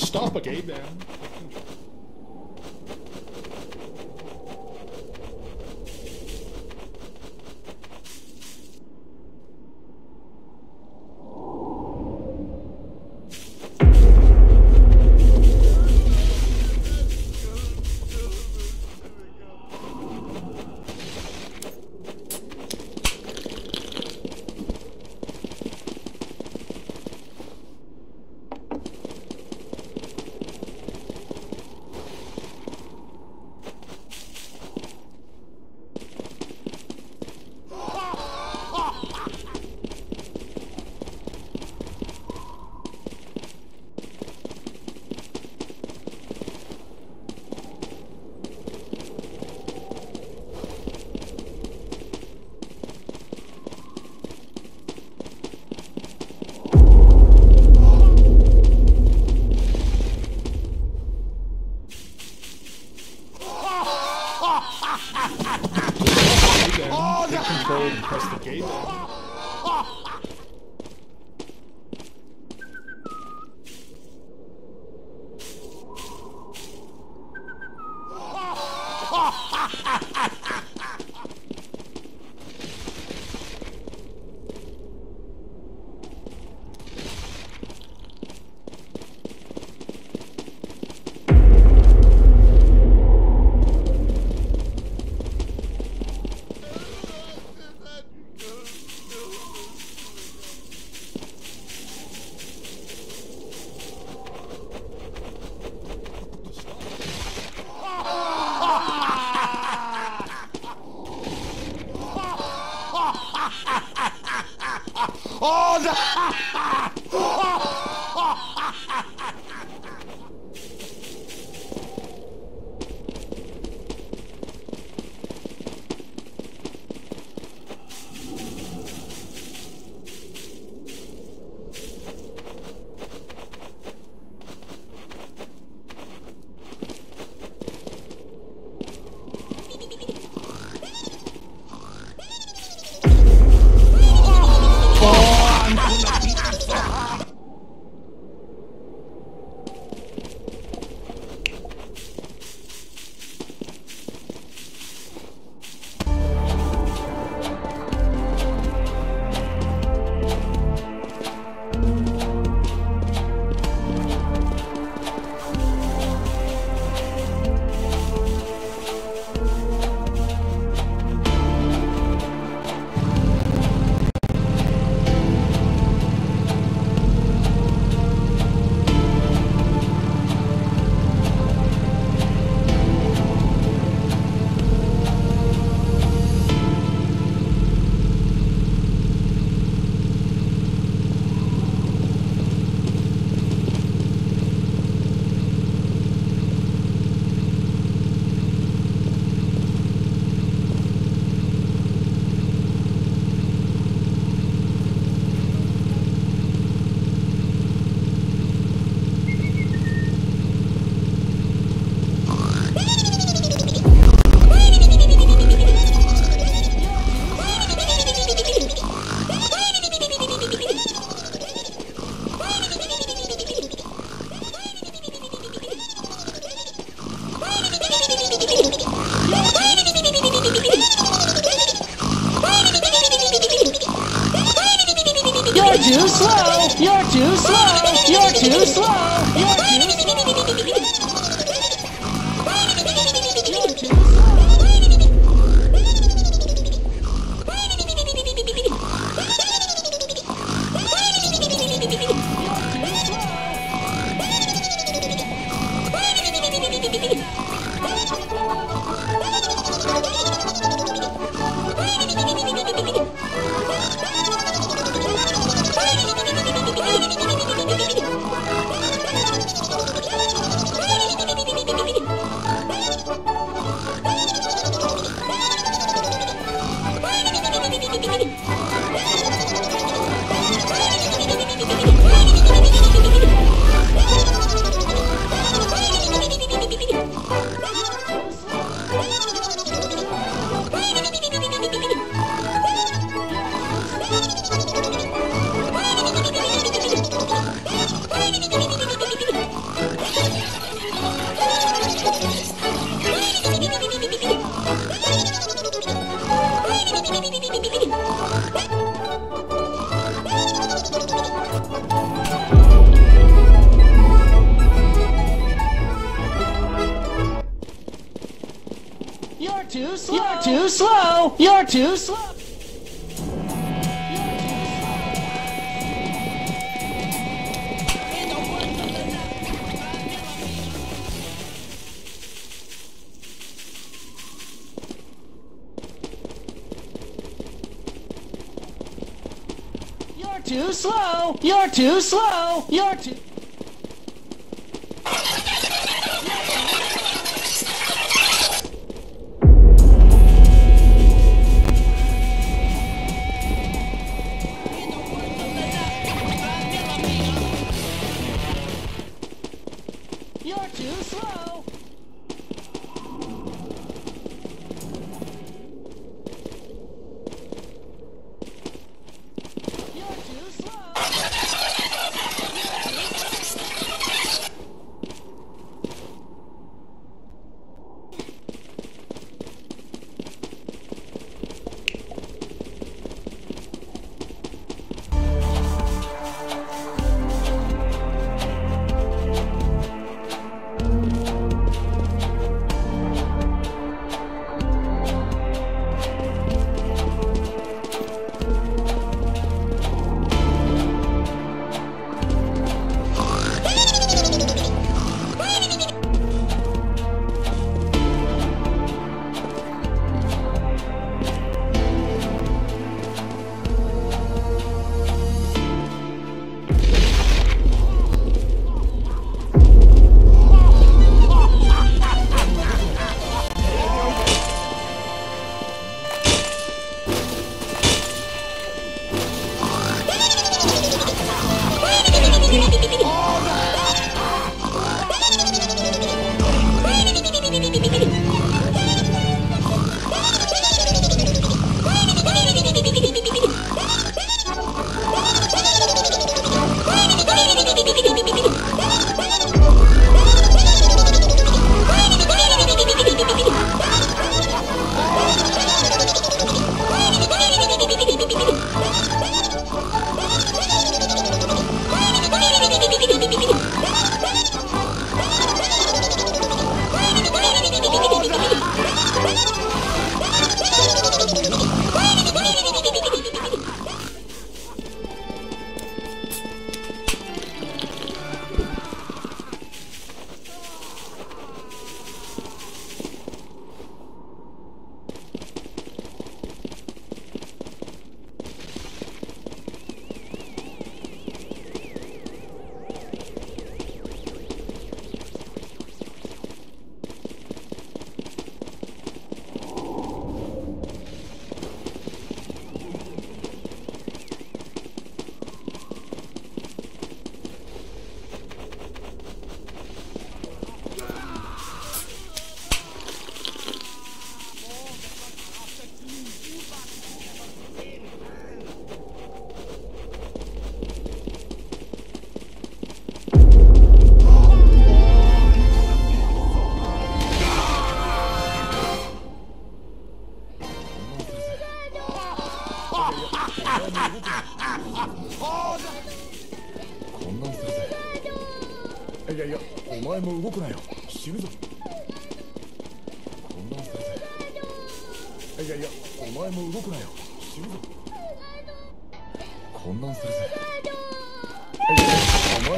stop a gay man. oh, no! too slow. You're too slow. You're too slow. too slow. You're too slow. You're too slow. You're too slow. You're too slow. You're too.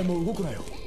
も動くなよ。